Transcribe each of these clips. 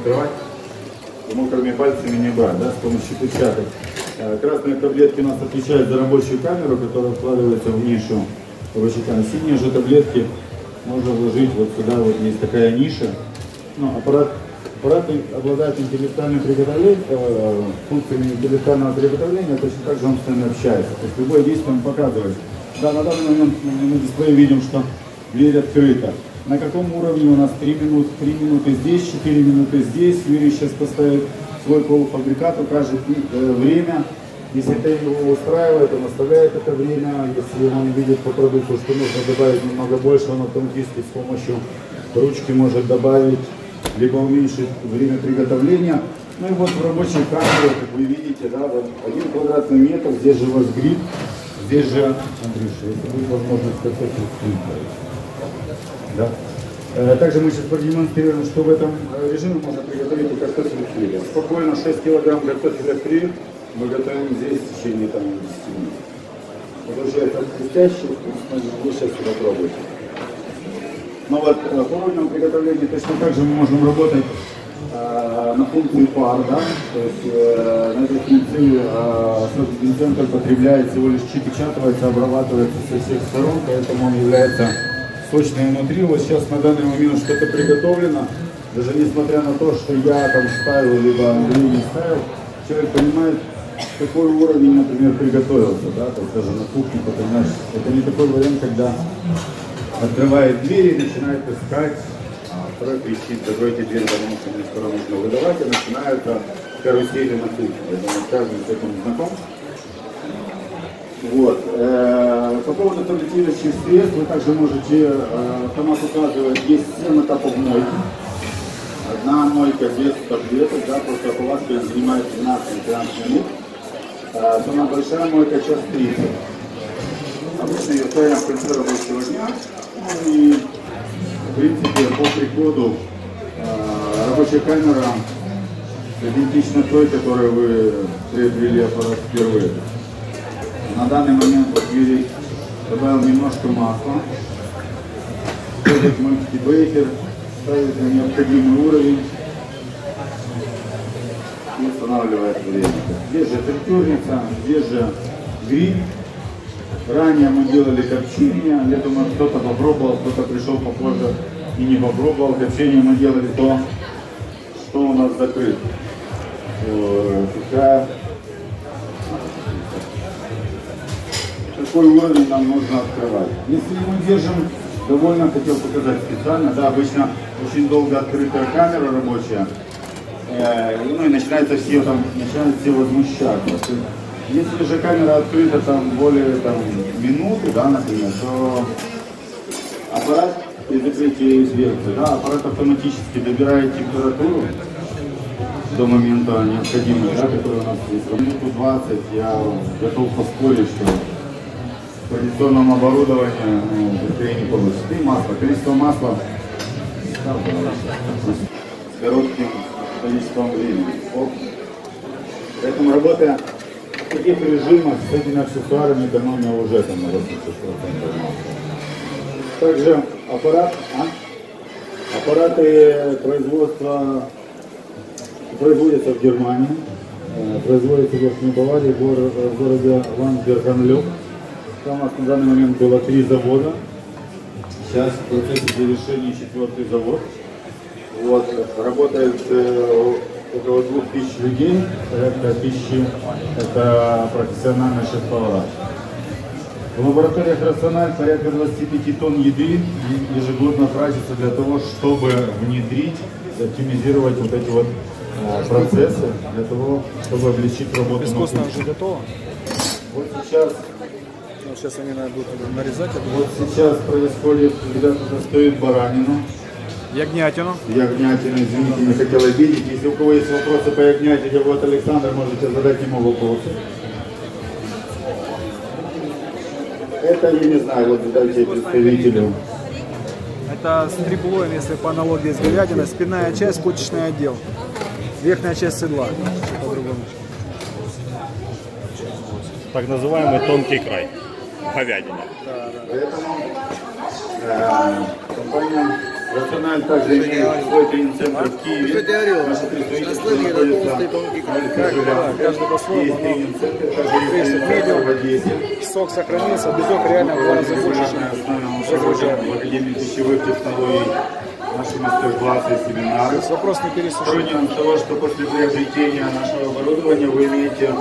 открывать. Мокрыми пальцами не брать, да, с помощью перчаток. Э, Красные таблетки у нас отвечают за рабочую камеру, которая вкладывается в нишу рабочей камеры. Синие же таблетки можно вложить вот сюда, вот есть такая ниша. Ну, аппарат, аппарат обладает интеллектуальным приготовлением, э, функциями интеллектуального приготовления, точно так же он с нами общается. То есть любое действие он показывает. Да, на данный момент мы на дисплее видим, что дверь открыта. На каком уровне у нас 3 минуты, 3 минуты здесь, 4 минуты здесь. Юрий сейчас поставит свой полуфабрикат, укажет э, время. Если это его устраивает, он оставляет это время. Если он видит по продукту, что нужно добавить немного больше, он автоматически с помощью ручки может добавить, либо уменьшить время приготовления. Ну и вот в рабочей камере, как вы видите, да, вот один квадратный метр, здесь же у вас гриб, здесь же, Андрюша, если будет возможность фри. Да. Э, Также мы сейчас продемонстрируем, что в этом э, режиме можно приготовить и картофель фри. Спокойно 6 килограмм картофеля фри мы готовим здесь в течение там, 10 минут. Получается блестящий, вкусный, вы сейчас его попробуйте. Но вот э, по уровню приготовления точно так же мы можем работать на функции пар, да, то есть э, на этой функции э, сок потребляет всего лишь чипечатывается, обрабатывается со всех сторон, поэтому он является сочным внутри. Вот сейчас на данный момент что-то приготовлено, даже несмотря на то, что я там ставил, либо Андрей не ставил, человек понимает, какой уровень, например, приготовился, да, то даже на кухне, понимаешь, это не такой вариант, когда открывает дверь и начинает искать, а второй кричит, закройте дверь, потому что мне скоро нужно выдавать, и начинаются карусели на кухне. Я думаю, каждый с этим знаком. Вот. Э, По поводу таблетирующих средств вы также можете, э, автомат указывает, есть 7 этапов мойки. Одна мойка без таблеток, да, после ополаски занимает 12-13 минут. Самая большая мойка час 30. Обычно ее ставим в конце рабочего дня. И, в принципе, по приходу а, рабочая камера идентична той, которую вы приобрели аппарат впервые. На данный момент вот Юрий добавил немножко масла. Входит мыльский бейкер, ставит на необходимый уровень и устанавливает время. Здесь же фритюрница, здесь же гриль. Ранее мы делали копчение, я думаю, кто-то попробовал, кто-то пришел попозже и не попробовал. Копчение мы делали то, что у нас закрыто. Э, какой уровень нам нужно открывать. Если мы держим довольно, хотел показать специально, да, обычно очень долго открытая камера рабочая, э, ну и начинается все там, начинают все возмущаться. Если же камера открыта там более там, минуты, да, например, то аппарат при закрытии дверцы, да, аппарат автоматически добирает температуру до момента необходимой, да, который у нас есть. Минуту 20 я готов поспорить, что в традиционном оборудовании ну, не получится. И масло, количество масла с коротким количеством времени. Оп. Поэтому работая в таких режимах с этими аксессуарами экономия уже там на 80% масла. Также аппарат, а? аппараты производства производятся в Германии, э, производятся в Баварии, в в городе Ландбергенлюк. Там у нас на данный момент было три завода. Сейчас в процессе завершения четвертый завод. Вот, работает э, около двух тысяч людей, порядка тысячи это профессиональные шеф-повара. В лабораториях «Рациональ» порядка 25 тонн еды ежегодно тратится для того, чтобы внедрить, оптимизировать вот эти вот э, процессы, для того, чтобы облегчить работу кухне. уже готово. Вот сейчас Ну, сейчас они наверное, будут нарезать. думаю. Вот сейчас происходит, ребята достают баранину, Ягнятину. ягнятину, извините, не хотел обидеть. Если у кого есть вопросы по ягнятине, вот Александр, можете задать ему вопросы. Это, я не знаю, вот задайте представителю. Это с триплоем, если по аналогии с говядиной. Спинная часть, почечный отдел. Верхняя часть седла. По-другому. Так называемый тонкий край говядины. Поэтому э, компания Рациональ также имеет свой тренинг-центр в Киеве. Что? Наши представительства находятся толстый тонкий край. в да, каждый по-своему, Есть но тренинг-центр, также есть тренинг-центр в. Одессе. Сок сохранился, белок реально в два раза больше, чем в Академии пищевых технологий наши мастер-классы и семинары. Вопрос не пересушен. Сторонником того, что после приобретения нашего оборудования вы имеете,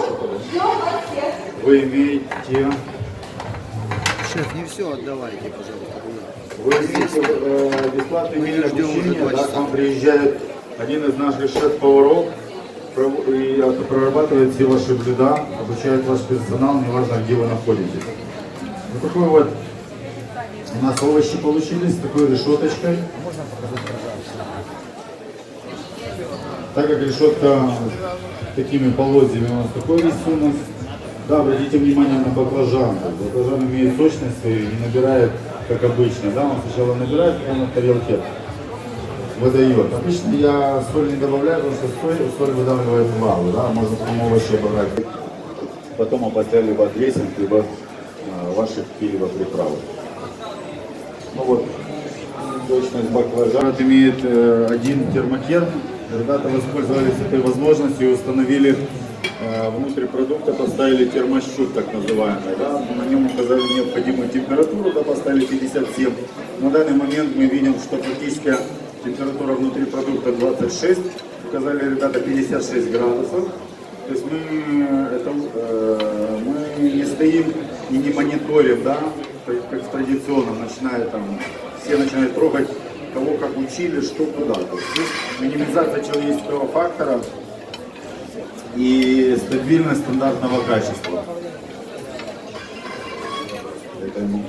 вы имеете, Шеф, не все отдавайте, пожалуйста. вы имеете э, бесплатный день ждем уже два да, часа. к вам приезжает один из наших шеф-поваров и э, прорабатывает все ваши блюда, обучает ваш персонал, неважно где вы находитесь. Вот такой вот у нас овощи получились, с такой решеточкой. Так как решетка такими полозьями у нас такой рисунок. Да, обратите внимание на баклажан. Баклажан имеет сочность и набирает, как обычно. Да, он сначала набирает, потом на тарелке выдает. Обычно я соль не добавляю, потому что соль, соль выдавливает влагу, да, можно потом овощи обыграть. Потом опосля либо дрессинг, либо э, ваши какие-либо приправы. Ну вот, точность баклажан имеет э, один термокерн. Ребята воспользовались этой возможностью и установили внутрь продукта, поставили термощут, так называемый. Да? На нем указали необходимую температуру, да, поставили 57. На данный момент мы видим, что фактически температура внутри продукта 26. Указали ребята 56 градусов. То есть мы, это, э, мы не стоим и не мониторим, да, как, традиционно, начиная там, все начинают трогать кого как учили, что куда. То есть минимизация человеческого фактора и стабильность стандартного качества. Ему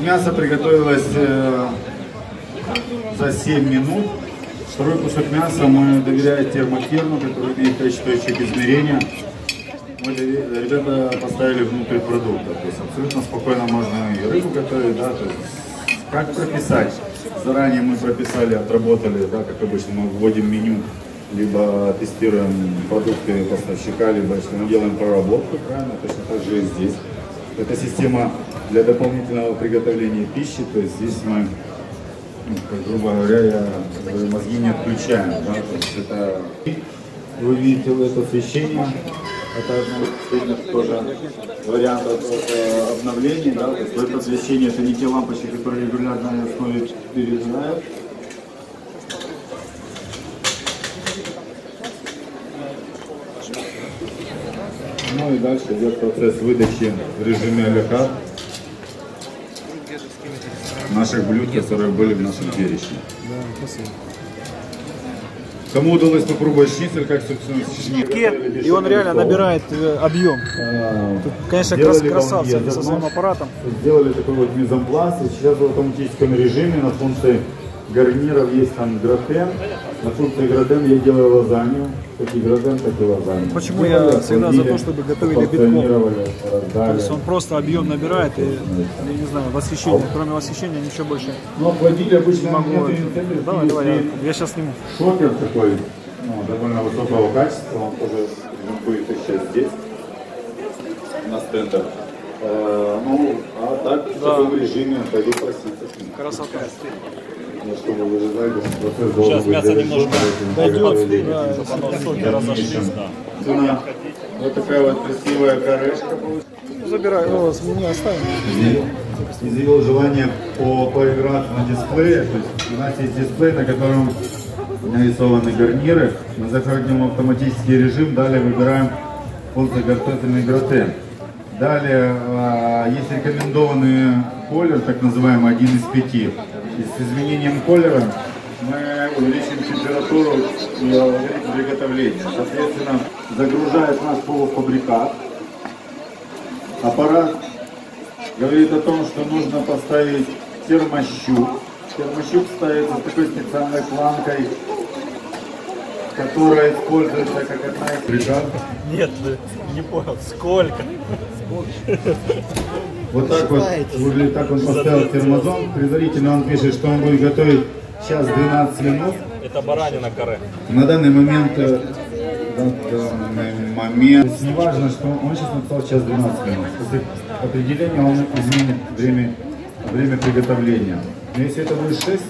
Мясо приготовилось э, за 7 минут. Второй кусок мяса мы доверяем термокерну, который имеет 5 точек измерения. Мы ребята поставили внутрь продукта. То есть абсолютно спокойно можно и рыбу готовить, да, то есть как прописать. Заранее мы прописали, отработали, да, как обычно мы вводим меню, либо тестируем продукты поставщика, либо если мы делаем проработку, правильно, точно так же и здесь. Это система для дополнительного приготовления пищи, то есть здесь мы ну, грубо говоря, я мозги не отключаем. Да? То есть это... Вы видите это освещение, это одно из последних тоже вариантов э, обновлений. Да? То есть это освещение это не те лампочки, которые регулярно на основе перезирают. Ну и дальше идет процесс выдачи в режиме алихар наших блюд, которые были в нашем перечне. Да, спасибо. Кому удалось попробовать шницель, как, собственно, шницель? И он реально набирает э, объем. А, Тут, конечно, крас- красавцы со своим аппаратом. Сделали такой вот мизампласт, и сейчас в автоматическом режиме на функции гарниров есть там гратен. На функции гратен я делаю лазанью, как и гратен, так и лазанью. Почему я всегда за то, чтобы готовили битком? То есть он просто объем набирает и, я не знаю, восхищение. Кроме восхищения ничего больше Ну, охладили обычно не могу. Давай, давай, я, я сейчас сниму. Шокер такой, ну, довольно высокого качества, он тоже их сейчас здесь, на стендах. Э, ну, а так в Да. таком режиме пойду проситься ним. Красота. Ну, чтобы вы же знали, процесс должен Сейчас быть мясо немножко дойдет, да, чтобы оно соки разошлись, да. Собственно, Вот такая вот красивая корешка получилась. Забирай, о, с меня оставим. изъявил желание по, поиграться на дисплее. То есть у нас есть дисплей, на котором нарисованы гарниры. Мы заходим в автоматический режим, далее выбираем функцию картофельный гратен. Далее а, есть рекомендованный колер, так называемый один из пяти. И с изменением колера мы увеличим температуру и алгоритм приготовления. Соответственно, загружает наш полуфабрикат. Аппарат говорит о том, что нужно поставить термощуп. Термощуп ставится с такой специальной планкой, которая используется как одна из. Нет, не понял, сколько? Вот так вот выглядит, так он поставил термозон. Предварительно он пишет, что он будет готовить час 12 минут. Это баранина каре. На данный момент, э, данный момент, то есть не важно, что он сейчас написал час 12 минут. Если определения, он изменит время, время приготовления. Но если это будет 6